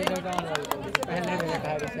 पहले मैंने कहा कि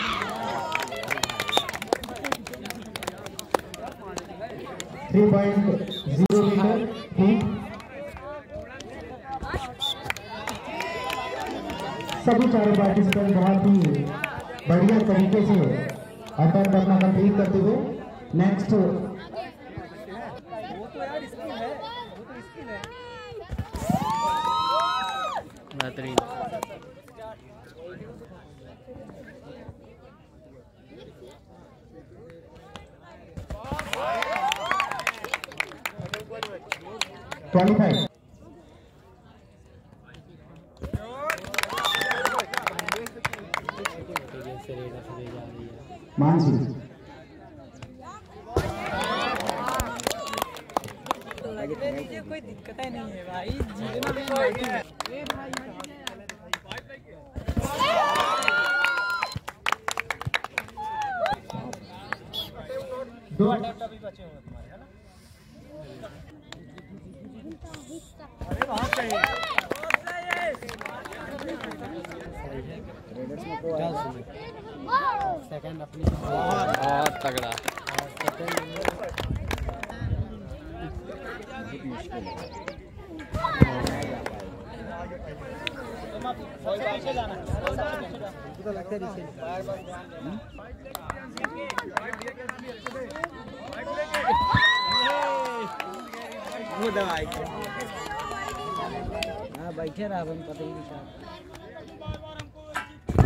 थ्री पॉइंट ज़ीरो सभी चारों पार्टिसिपेंट बहुत ही बढ़िया तरीके से अटेम्प्ट अपना कंप्लीट करते हुए। नेक्स्ट बेहतरीन। है मानसी कोई दिक्कत नहीं है भाई जीतना दो सेकंड अपनी बहुत तगड़ा। लगता है हाँ बैठे रहा पता ही नहीं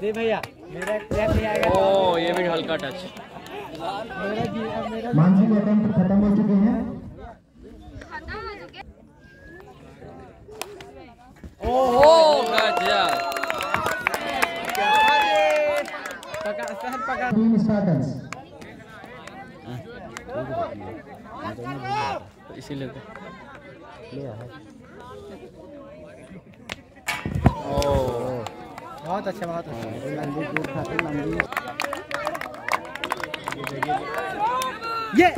दे भैया मेरा ट्रैक नहीं आएगा ओ ये भी हल्का टच मेरा जी मेरा मानसी के अटेम्प्ट खत्म हो चुके हैं। ओ गजब सर पकड़ टीम स्टार्टर्स इसीलिए तो। बहुत अच्छा बहुत अच्छा। ये